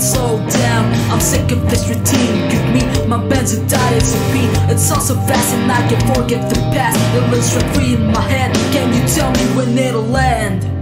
slow down. I'm sick of this routine. Give me my benzodiazepine. It's all so fast and I can forget the past. It lives right free in my head. Can you tell me when it'll end?